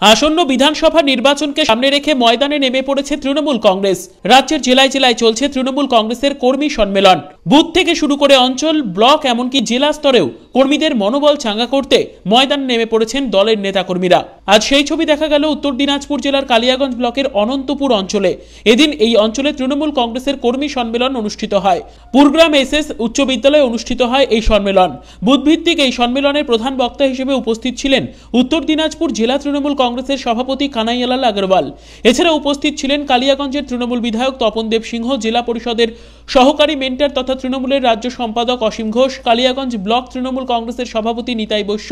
আসন্ন বিধানসভা নির্বাচনকে সামনে রেখে ময়দানে নেমে পড়েছে তৃণমূল কংগ্রেস। রাজ্যের জেলায় জেলায় চলছে তৃণমূল কংগ্রেসের কর্মী সম্মেলন। বুথ থেকে শুরু করে অঞ্চল, ব্লক, এমনকি জেলা স্তরেও কর্মীদের মনোবল চাঙ্গা করতে ময়দানে নেমে পড়েছেন দলের নেতাকর্মীরা। আজ সেই ছবি দেখা গেল উত্তর দিনাজপুর জেলার কালিয়াগঞ্জ ব্লকের অনন্তপুর অঞ্চলে। এদিন এই অঞ্চলে তৃণমূল কংগ্রেসের কর্মী সম্মেলন অনুষ্ঠিত হয়। পুরগ্রাম এস এস উচ্চ বিদ্যালয়ে অনুষ্ঠিত হয় এই সম্মেলন। বুধভিত্তিক এই সম্মেলনের প্রধান বক্তা হিসেবে উপস্থিত ছিলেন উত্তর দিনাজপুর জেলা তৃণমূল কংগ্রেসের সভাপতি কানাইয়ালাল আগরওয়াল। এছাড়া উপস্থিত ছিলেন কালিয়াগঞ্জের তৃণমূল বিধায়ক তপন দেব সিংহ, জেলা পরিষদের সহকারী মেন্টার তথা তৃণমূলের রাজ্য সম্পাদক অসীম ঘোষ, কালিয়াগঞ্জ ব্লক তৃণমূল কংগ্রেসের সভাপতি নিতাই বৈশ্য,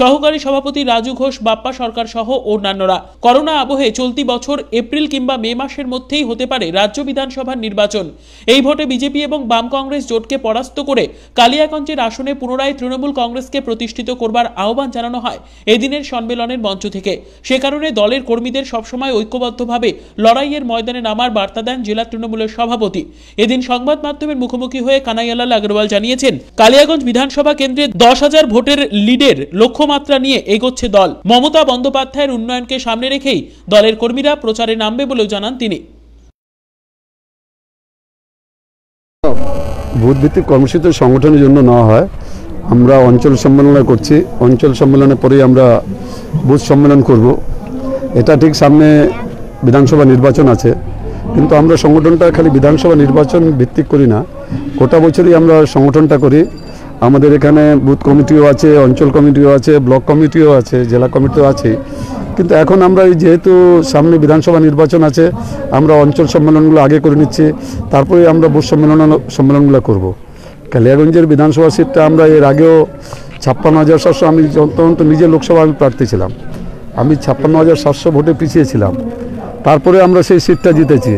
সহকারী সভাপতি রাজু ঘোষ, বাপ্পা সরকার সহ অন্যান্যরা। করোনা আবহে চলতি বছর এপ্রিল কিংবা মে মাসের মধ্যেই হতে পারে রাজ্য বিধানসভার নির্বাচন। এই ভোটে বিজেপি এবং বাম কংগ্রেস জোটকে পরাস্ত করে কালিয়াগঞ্জের আসনে পুনরায় তৃণমূল কংগ্রেসকে প্রতিষ্ঠিত করবার আহ্বান জানানো হয় এদিনের সম্মেলনের মঞ্চ থেকে। সে কারণে দলের কর্মীদের সবসময় ঐক্যবদ্ধভাবে লড়াইয়ের ময়দানে নামার বার্তা দেন জেলা তৃণমূলের সভাপতি। এদিন সংবাদ মাধ্যমের মুখোমুখি হয়ে কানাইয়ালাল আগরওয়াল জানিয়েছেন, কালিয়াগঞ্জ বিধানসভা কেন্দ্রে দশ হাজার ভোটের লিডের লক্ষ্যমাত্রা নিয়ে এগোচ্ছে দল। মমতা বন্দ্যোপাধ্যায়ের উন্নয়নকে সামনে রেখেই দলের কর্মীরা প্রচারে নামবে বলেও জানান তিনি। বুথভিত্তিক কর্মসূচি সংগঠনের জন্য নেওয়া হয়। আমরা অঞ্চল সম্মেলন করছি। অঞ্চল সম্মেলনের পরেই আমরা বুথ সম্মেলন করব। এটা ঠিক সামনে বিধানসভা নির্বাচন আছে। কিন্তু আমরা সংগঠনটা খালি বিধানসভা নির্বাচন ভিত্তিক করি না। গোটা বছরই আমরা সংগঠনটা করি। আমাদের এখানে বুথ কমিটিও আছে, অঞ্চল কমিটিও আছে, ব্লক কমিটিও আছে, জেলা কমিটিও আছে। কিন্তু এখন আমরা এই যেহেতু সামনে বিধানসভা নির্বাচন আছে, আমরা অঞ্চল সম্মেলনগুলো আগে করে নিচ্ছি, তারপরে আমরা বুথ সম্মেলন, সম্মেলনগুলো করব। কালিয়াগঞ্জের বিধানসভা সিটটা আমরা এর আগেও ছাপ্পান্ন হাজার সাতশো, আমি যতন্ত নিজে লোকসভা আমি প্রার্থী ছিলাম। আমি ছাপ্পান্ন হাজার সাতশো ভোটে পিছিয়েছিলাম তারপরে আমরা সেই সিটটা জিতেছি।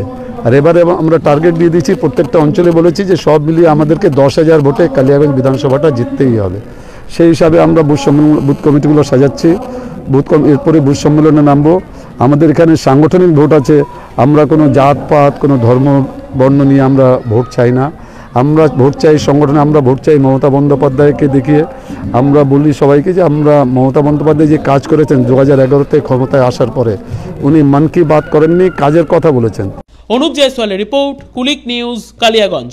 আর এবারে আমরা টার্গেট দিয়ে দিয়েছি, প্রত্যেকটা অঞ্চলে বলেছি যে সব মিলিয়ে আমাদেরকে দশ হাজার ভোটে কালিয়াগঞ্জ বিধানসভাটা জিততেই হবে। সেই হিসাবে আমরা বুথ সম্মেলন, বুথ কমিটিগুলো সাজাচ্ছি। বুথ কম, এরপরে বুথ সম্মেলনে নামবো। আমাদের এখানে সাংগঠনিক ভোট আছে। আমরা কোনো জাতপাত, কোনো ধর্ম, বর্ণ নিয়ে আমরা ভোট চাই না। আমরা ভোট চাই সংগঠনে, আমরা ভোট চাই মমতা বন্দ্যোপাধ্যায়কে দেখিয়ে। আমরা বলি সবাইকে যে আমরা মমতা বন্দ্যোপাধ্যায় যে কাজ করেছেন দু হাজার এগারোতে ক্ষমতায় আসার পরে, উনি মন কি বাত করেননি, কাজের কথা বলেছেন। অনুপ জয়সওয়ালের রিপোর্ট, কুলিক নিউজ, কালিয়াগঞ্জ।